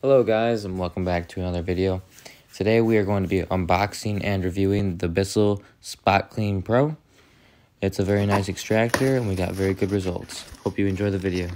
Hello guys and welcome back to another video. Today we are going to be unboxing and reviewing the Bissell Spot Clean Pro. It's a very nice extractor and we got very good results. Hope you enjoy the video.